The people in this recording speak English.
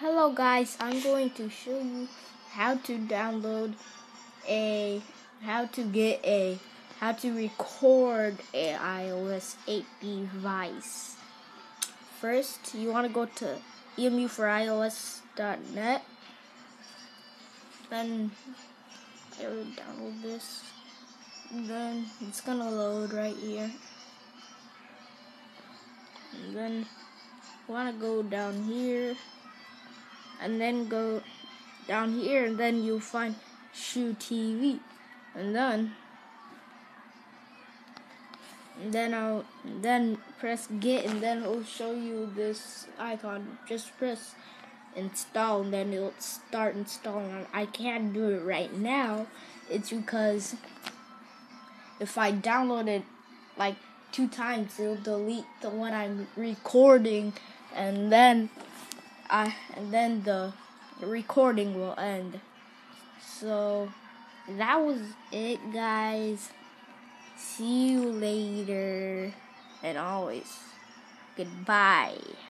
Hello guys, I'm going to show you how to download a how to get a how to record a iOS 8 device. First, you want to go to emu4ios.net. Then I will download this. Then it's gonna load right here. And then want to go down here and then go down here and then you'll find Shou TV and then and then I'll then press get and then it'll show you this icon. Just press install and then it'll start installing. I can't do it right now. It's because if I download it like two times it'll delete the one I'm recording and then I and then the recording will end. So that was it, guys. See you later, and always goodbye.